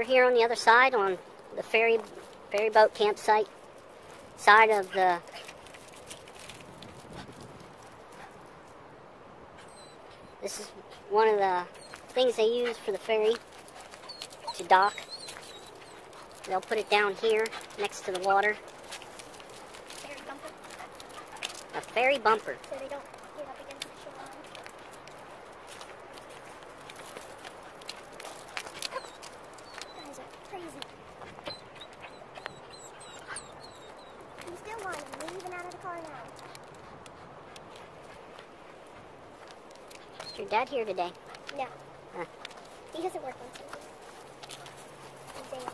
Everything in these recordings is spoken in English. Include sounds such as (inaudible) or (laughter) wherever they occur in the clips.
we're here on the other side on the ferry ferry boat campsite side of the This is one of the things they use for the ferry to dock. They'll put it down here next to the water. Ferry bumper, A ferry bumper. so they don't get up against the shoreline. Guys are crazy. I'm still whining. We're even out of the car now. Is your dad here today? No. Huh. He doesn't work on Sundays.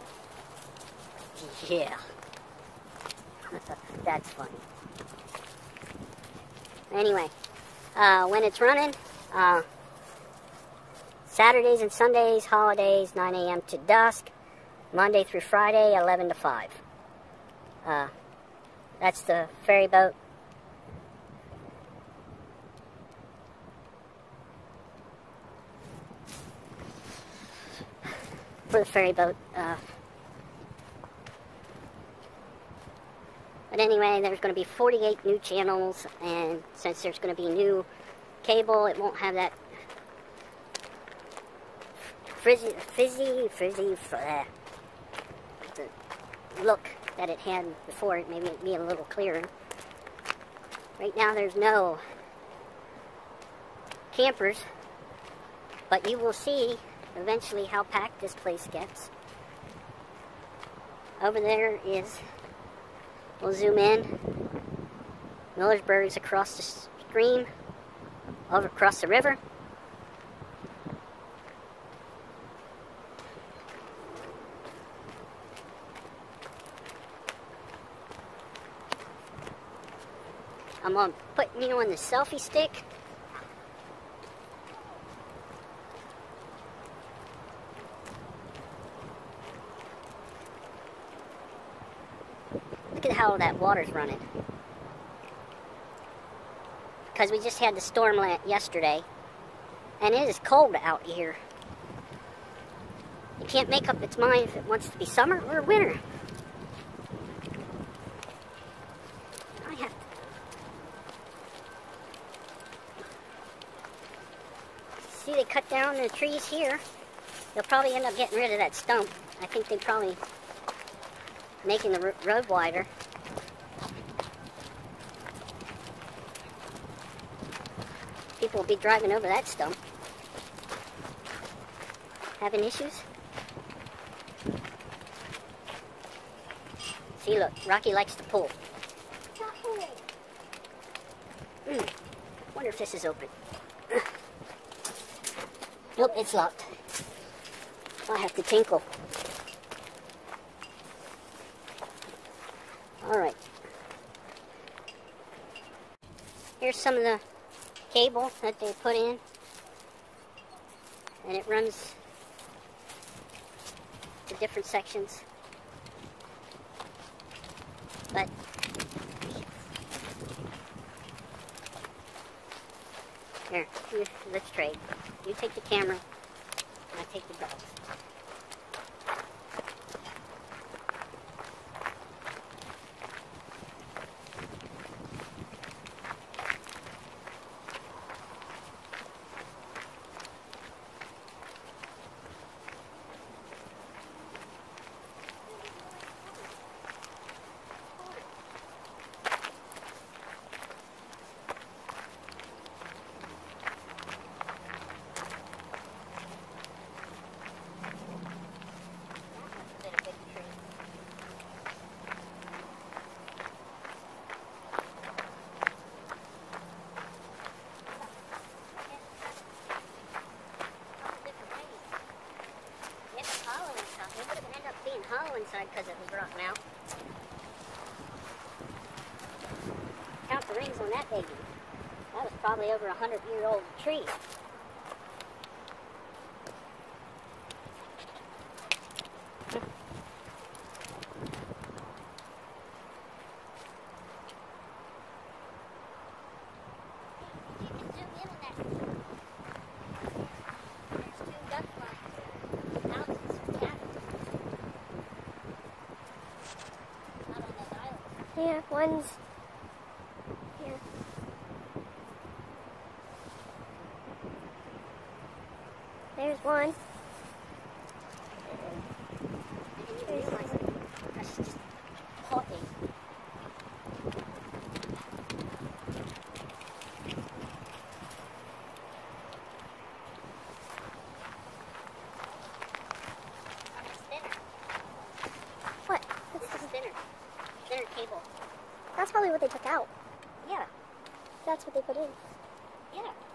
He's day off. Yeah. (laughs) That's funny. Anyway, uh, when it's running, uh, Saturdays and Sundays, holidays, 9 a.m. to dusk, Monday through Friday, 11 to 5. Uh, that's the ferry boat. The ferry boat. Uh, But anyway, there's going to be 48 new channels, and since there's going to be new cable, it won't have that frizzy, fizzy, frizzy, fr- uh, the look that it had before. It maybe be a little clearer. Right now, there's no campers, but you will see eventually how packed this place gets. Over there is We'll zoom in. Millersburg's across the stream, over across the river. I'm gonna put you on the selfie stick. How that water's running. Because we just had the storm yesterday. And it is cold out here. It can't make up its mind if it wants to be summer or winter. I have See, they cut down the trees here. They'll probably end up getting rid of that stump. I think they're probably making the road wider. Will be driving over that stump. Having issues? See, look, Rocky likes to pull. Hmm. Wonder if this is open. (coughs) nope, it's locked. I have to tinkle. All right. Here's some of the cable that they put in. And it runs to different sections. But here, let's trade. You take the camera, I take the dogs. It's hollow inside. It would have ended up being because it was rotten out. Count the rings on that baby. That was probably over a hundred year old tree. You can zoom in on that. There's two duck blinds. Houses, cabins. Yeah, one's here. There's one. I didn't even realize it. I was just caught me. It's thinner. What? This That's, is thinner. Thinner cable. that's probably what they took out. Yeah, That's what they put in. yeah.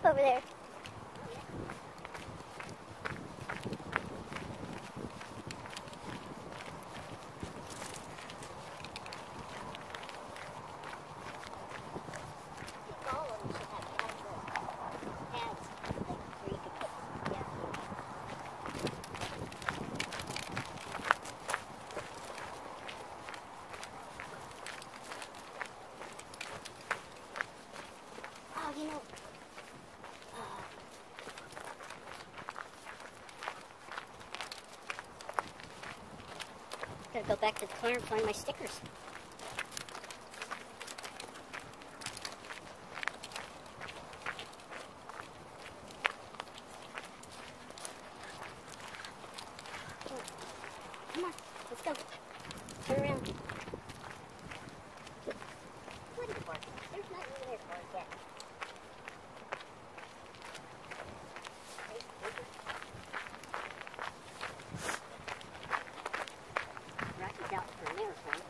Stump over there. I think all of them should have actual pads, like where you could put, yeah. Oh, you know, uh, gotta go back to the car and find my stickers. Come on, let's go. Turn around. What is barking? There's nothing in there for us yet. Rocky's out for a marathon.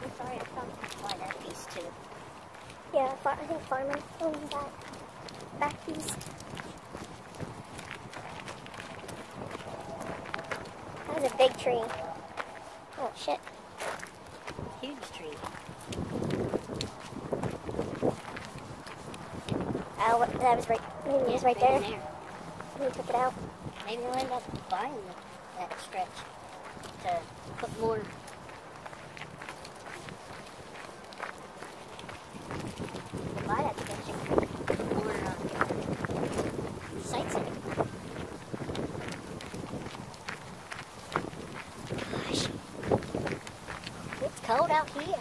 I'm sorry, I thought to buy that piece too. Yeah, far, I think Farmer owns that back piece. That was a big tree. Oh shit. Huge tree. Oh, that was right. Maybe it was right there. there. We took it out. Maybe we'll end up buying that stretch to put more. To buy that stretch and put more uh, sights in it. Gosh, it's cold out here.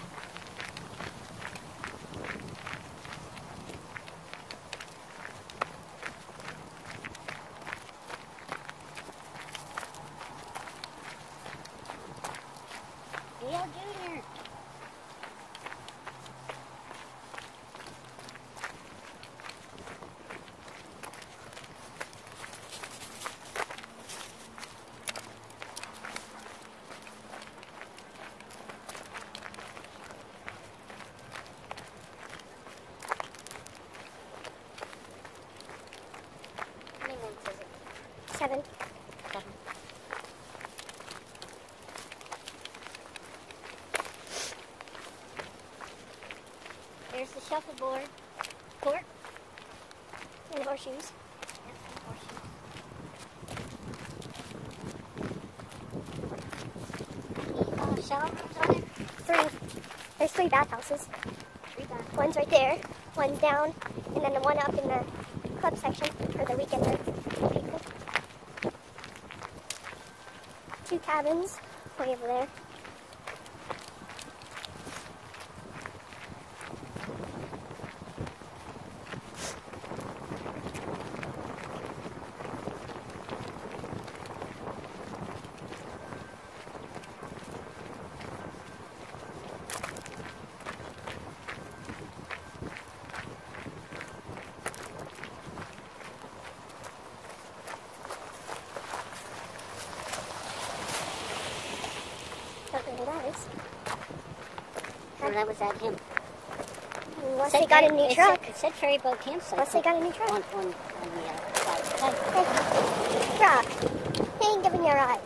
Leo Junior. How many minutes is it? Seven. Seven. There's the shuffleboard. Court. And horseshoes. On there? Three. There's three bathhouses. One's right there, one's down, and then the one up in the club section for the people. Two cabins way over there. Was. Or that was at him. Unless Said they got a new truck. Said, it said ferry boat campsite. Unless they got a new truck. On, on, on the uh, side. Hey, Hey, Rock, he ain't giving you a ride.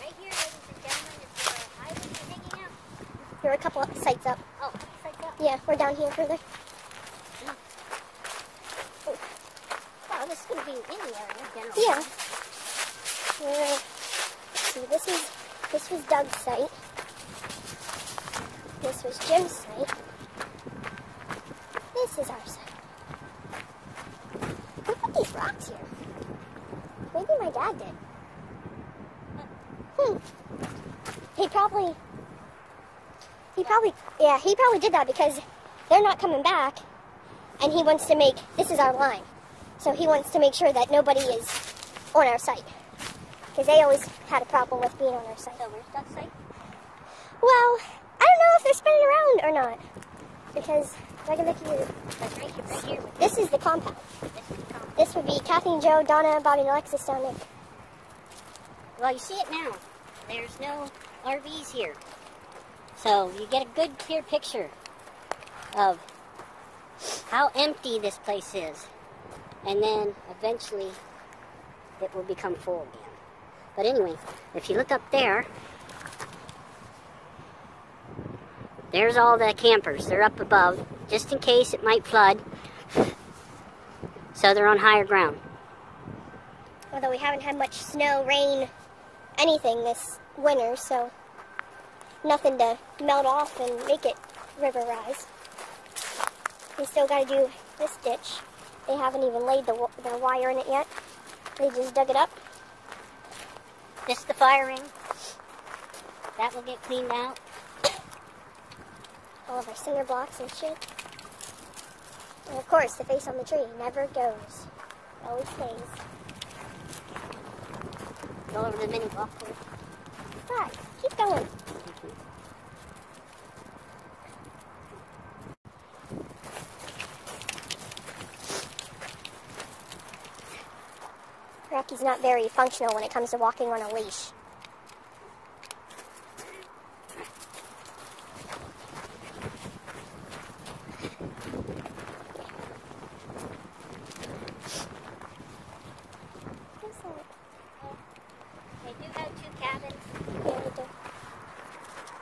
Right here, ladies and gentlemen, is where Ivan is hanging out. There are a couple of sites up. Oh, that. Yeah, we're down here further. Oh. Wow, this is going to be in the area, general. Yeah. We're, see, this is this was Doug's site. This was Jim's site. This is our site. Who put these rocks here? Maybe my dad did. Hmm. He probably. He probably. Yeah, he probably did that because they're not coming back, and he wants to make. This is our line. So he wants to make sure that nobody is on our site. Because they always had a problem with being on our site. So where's that site? Well, I don't know if they're spinning around or not. Because, like I look here, That's right right here. this is the compound. This is the top. This would be Kathy and Joe, Donna, Bobby, and Alexis down there. Well, you see it now. There's no RVs here. So you get a good, clear picture of how empty this place is. And then eventually it will become full again. But anyway, if you look up there, there's all the campers. They're up above, just in case it might flood. So they're on higher ground. Although we haven't had much snow, rain, anything this winter, so nothing to melt off and make it river rise. We still got to do this ditch. They haven't even laid the, the wire in it yet. They just dug it up. This is the fire ring. That will get cleaned out. all of our cinder blocks and shit. And of course, the face on the tree never goes. It always stays. Go over the mini course. Right, keep going. Rocky's not very functional when it comes to walking on a leash. Who's that? They do have two cabins. Yeah, we do.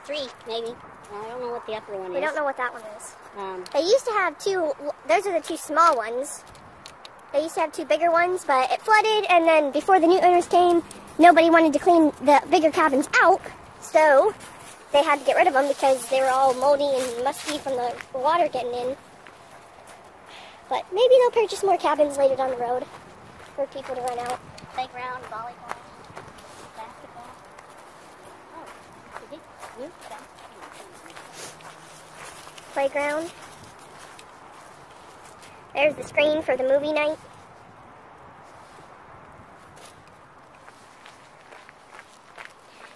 Three, maybe. I don't know what the upper one We is. don't know what that one is. Um, They used to have two, those are the two small ones. They used to have two bigger ones, but it flooded, and then before the new owners came, nobody wanted to clean the bigger cabins out, so they had to get rid of them because they were all moldy and musty from the water getting in. But maybe they'll purchase more cabins later down the road for people to run out. playground, volleyball, basketball. Oh, did? You? Yeah. Playground. There's the screen for the movie night.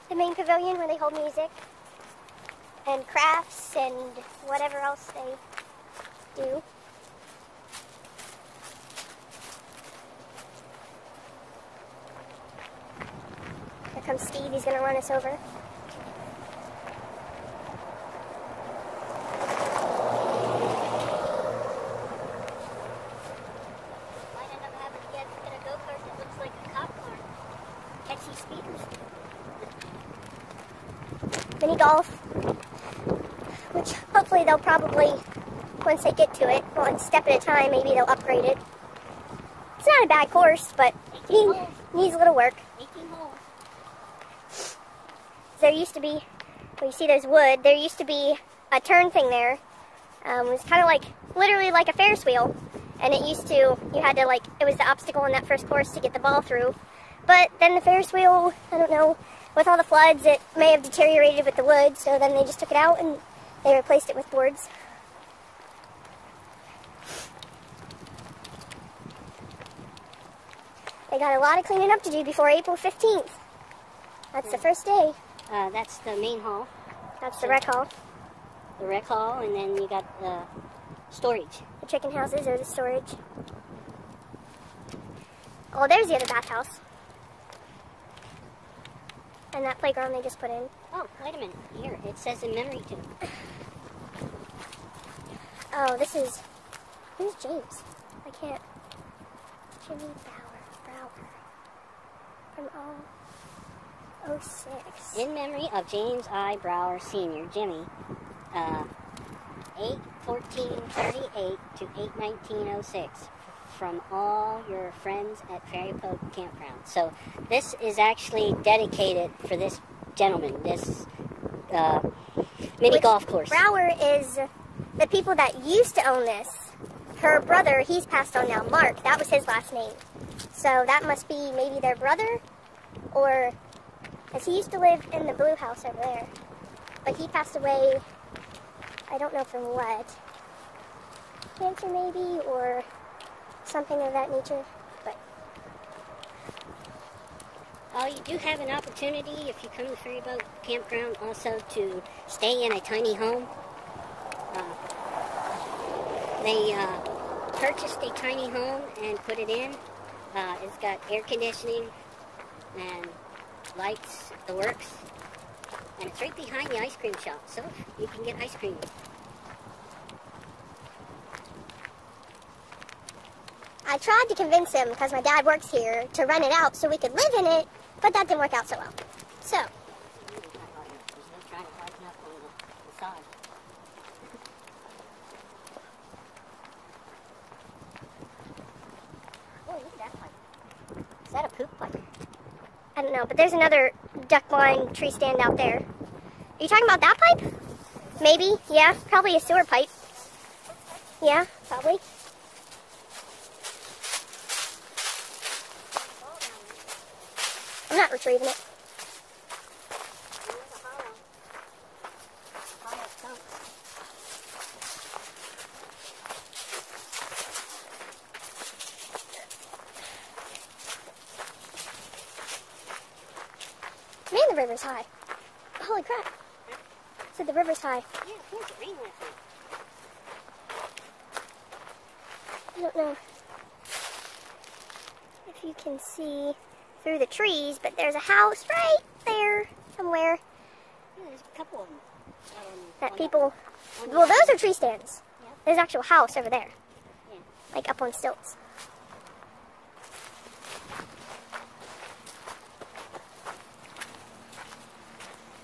The main pavilion where they hold music and crafts and whatever else they do. Here comes Steve, he's gonna run us over. Might end up having to get, get a go-kart that looks like a cop car. Catchy speakers. Mini golf, which hopefully they'll probably, once they get to it, one step at a time, maybe they'll upgrade it. It's not a bad course, but it needs a little work. There used to be, when you see there's wood, there used to be a turn thing there. Um, it was kind of like, literally like a Ferris wheel. And it used to, you had to like, it was the obstacle in that first course to get the ball through. But then the Ferris wheel, I don't know, with all the floods, it may have deteriorated with the wood, so then they just took it out and they replaced it with boards. They got a lot of cleaning up to do before April 15th. That's the hmm. first day. Uh, that's the main hall. That's the rec hall. The rec hall, and then you got the storage. The chicken houses are the storage. Oh, there's the other bathhouse. And that playground they just put in. Oh, wait a minute. Here, it says in memory to. (sighs) Oh, this is. Who's James? I can't. Jimmy Bauer. Brower. From all. 06. In memory of James I. Brower Sr., Jimmy, uh, 8 38 to 8 1906 from all your friends at Ferry Boat Campground. So this is actually dedicated for this gentleman, this uh, mini Which golf course. Brower is the people that used to own this. Her brother, he's passed on now, Mark. That was his last name. So that must be maybe their brother, or as he used to live in the blue house over there. But he passed away, I don't know from what. Cancer maybe, or something of that nature. But Oh, you do have an opportunity if you come to Ferry Boat Campground also to stay in a tiny home. Uh, they uh, purchased a tiny home and put it in. Uh, it's got air conditioning and lights, the works. And it's right behind the ice cream shop, so you can get ice cream. I tried to convince him, because my dad works here, to rent it out so we could live in it, but that didn't work out so well. So, Oh, look at that pipe. Is that a poop pipe? I don't know, but there's another duck blind tree stand out there. Are you talking about that pipe? Maybe, yeah, probably a sewer pipe. Yeah, probably. I'm not retrieving it. Man, the river's high. Holy crap. Said the river's high. Yeah, of course, it rained last night. I don't know if you can see through the trees, but there's a house right there somewhere Yeah, there's a couple of them. Um, that people. on Well, those are tree stands. Yeah. There's an actual house over there, Yeah. like up on stilts.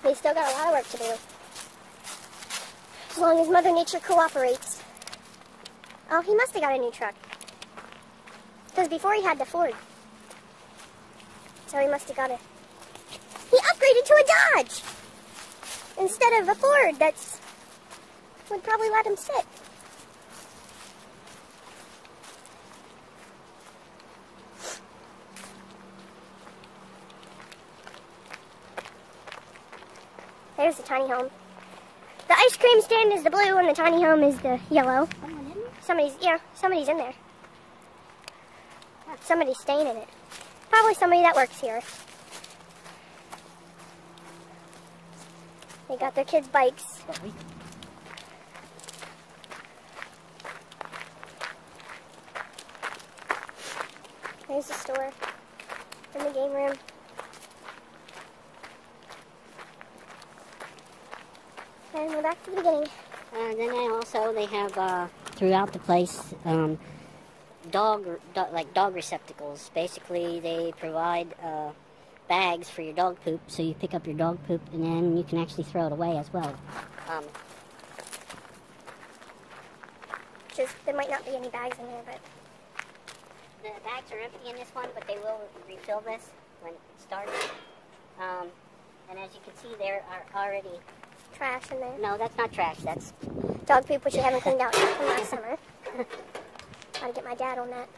We still got a lot of work to do. As long as Mother Nature cooperates. Oh, he must have got a new truck. Because before he had the Ford. So he must have got a... He upgraded to a Dodge! Instead of a Ford that's... would probably let him sit. There's the tiny home. The ice cream stand is the blue and the tiny home is the yellow. In there? Somebody's, yeah, somebody's in there. Somebody's staying in it. Probably somebody that works here. They got their kids' bikes. There's the store and the game room. And we're back to the beginning. Uh, then also they have uh, throughout the place um, dog, do, like dog receptacles. Basically, they provide uh, bags for your dog poop, so you pick up your dog poop and then you can actually throw it away as well. Um, Just there might not be any bags in there, but the bags are empty in this one, but they will refill this when it starts. Um, and as you can see, there are already trash in there. no, that's not trash. That's Dog poop, which you haven't cleaned out from last (laughs) summer. (laughs) Gotta get my dad on that.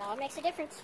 all makes a difference.